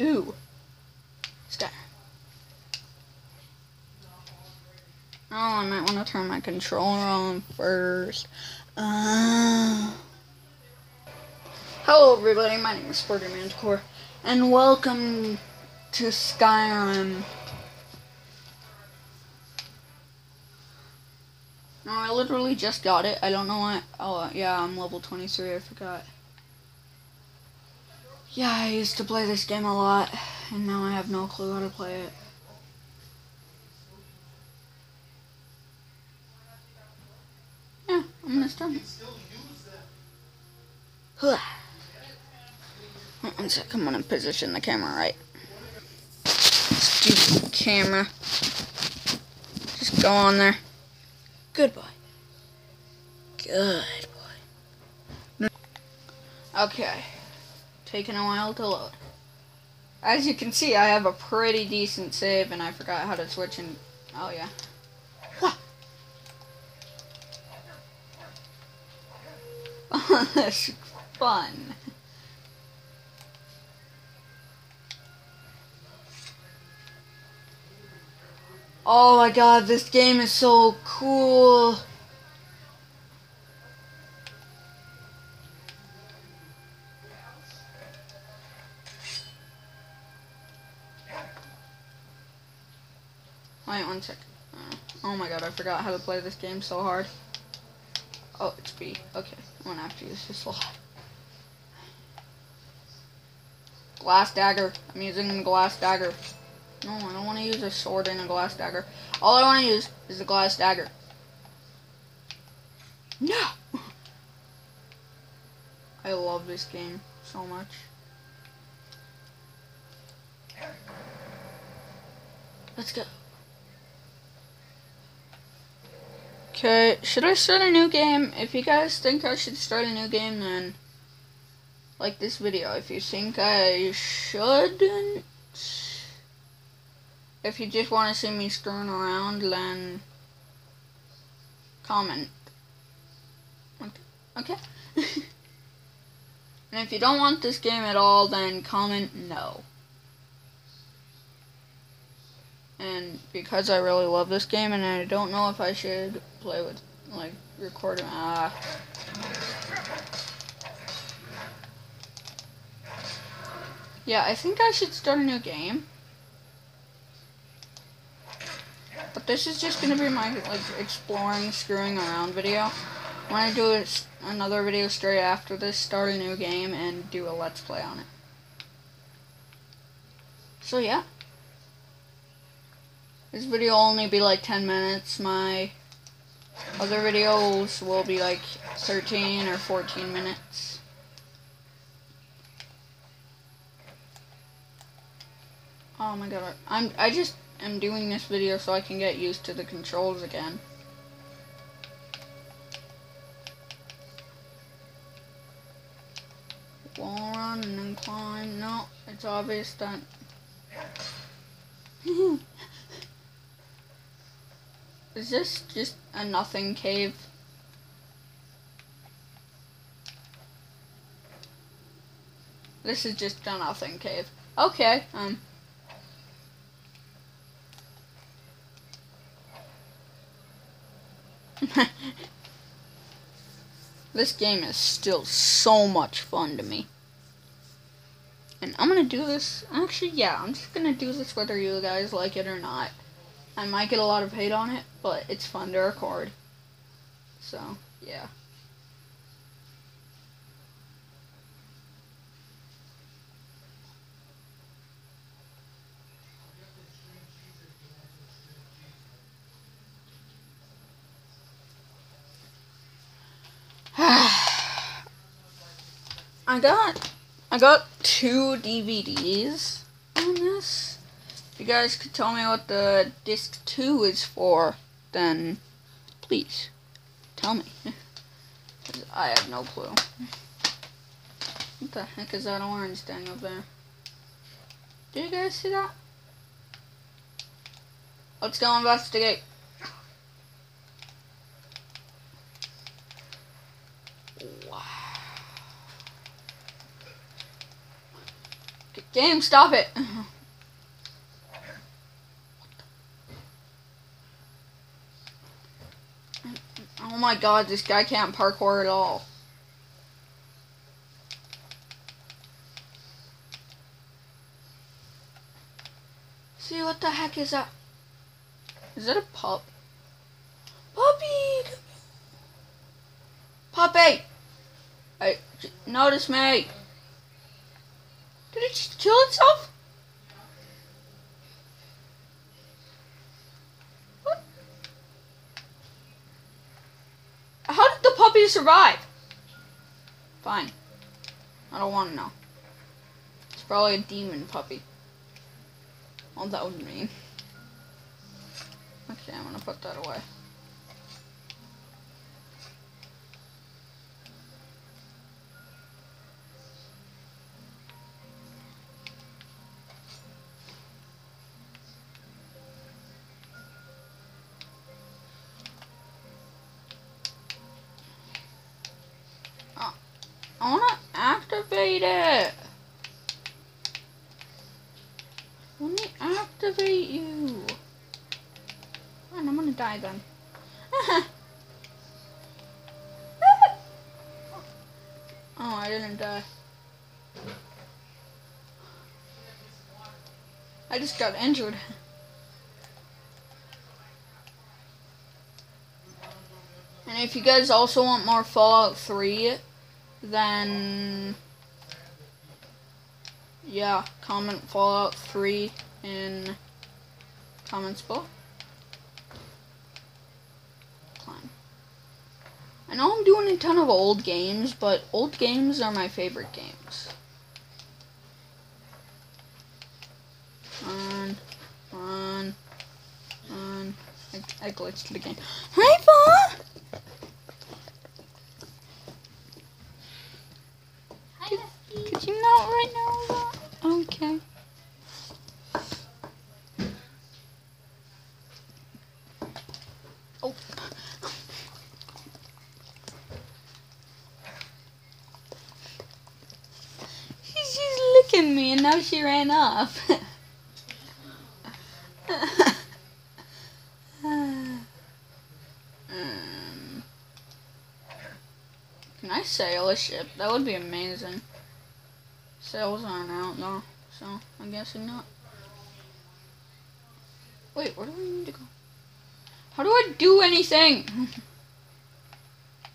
Ooh. Start. Oh, I might want to turn my controller on first. Uh... Hello everybody, my name is Sporty Manticore, and welcome to Skyrim. No, I literally just got it. I don't know why. Oh, yeah, I'm level 23. I forgot. Yeah, I used to play this game a lot, and now I have no clue how to play it. Yeah, I'm gonna start. One sec, I'm gonna position the camera right. Stupid camera. Just go on there. Good boy. Good boy. Okay. Taking a while to load. As you can see, I have a pretty decent save, and I forgot how to switch and... Oh, yeah. That's fun. Oh my god, this game is so cool. Wait one sec. Oh my god, I forgot how to play this game so hard. Oh, it's B. Okay, I'm gonna have to use this a lot. Glass dagger. I'm using the glass dagger. No, I don't want to use a sword and a glass dagger. All I want to use is the glass dagger. No! I love this game so much. Let's go. Okay, should I start a new game? If you guys think I should start a new game, then like this video. If you think I shouldn't, if you just want to see me screwing around, then comment. Okay? and if you don't want this game at all, then comment no. And because I really love this game and I don't know if I should play with, like, record, ah. Yeah, I think I should start a new game. But this is just to be my, like, exploring, screwing around video. Going to do another video straight after this, start a new game, and do a let's play on it. So, yeah. This video will only be like 10 minutes. My other videos will be like 13 or 14 minutes. Oh my god, I'm I just am doing this video so I can get used to the controls again. Wall run and then climb. No, it's obvious that. Is this just a nothing cave? This is just a nothing cave. Okay, um. this game is still so much fun to me. And I'm gonna do this, actually, yeah, I'm just gonna do this whether you guys like it or not. I might get a lot of hate on it, but it's fun to record. So, yeah. I got I got two DVDs on this. If you guys could tell me what the disc two is for, then please tell me. I have no clue. What the heck is that orange thing up there? Do you guys see that? Let's go investigate. Wow. Game, stop it. Oh my god, this guy can't parkour at all. See, what the heck is that? Is that a pup? Puppy! Puppy! Hey, notice me! Did it just kill itself? What? How puppy survive? Fine. I don't want to know. It's probably a demon puppy. Well, that would mean. Okay, I'm gonna put that away. I wanna activate it. Let me activate you. And I'm gonna die then. oh, I didn't die. I just got injured. And if you guys also want more Fallout 3, then yeah, comment Fallout 3 in comments below. Climb. I know I'm doing a ton of old games, but old games are my favorite games. On, on, on. I, I glitched the game Paul! Could you not right now? Okay. Oh. She's just licking me now she ran off. can I sail a ship? That would be amazing. Sails aren't out though, so I'm guessing not. Wait, where do I need to go? How do I do anything?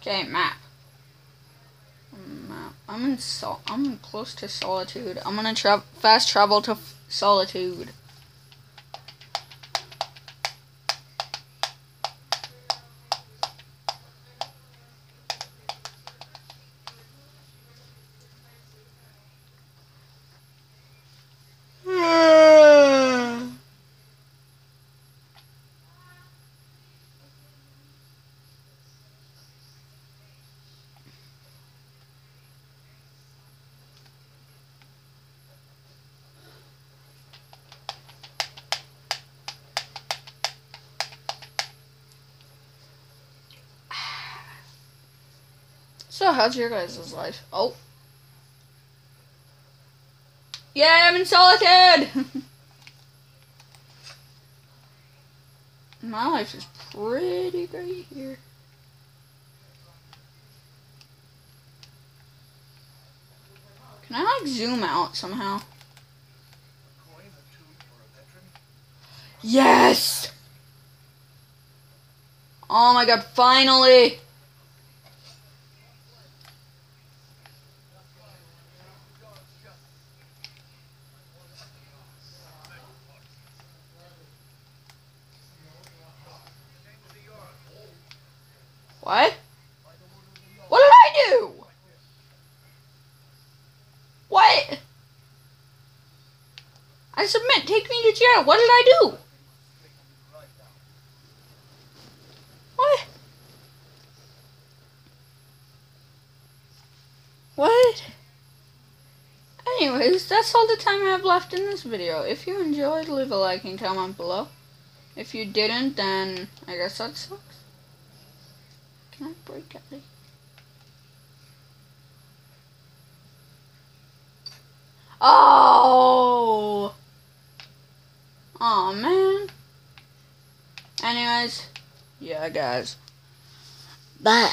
okay, map. I'm in sol. I'm close to solitude. I'm gonna tra fast travel to solitude. So, how's your guys' life? Oh. Yeah, I'm in solitude! My life is pretty great here. Can I, like, zoom out somehow? Yes! Oh my god, finally! What? What did I do? What? I submit. Take me to jail. What did I do? What? What? Anyways, that's all the time I have left in this video. If you enjoyed, leave a like and comment below. If you didn't, then I guess that's sucks. Can I break it? Oh! Oh man. Anyways, yeah guys. Bye.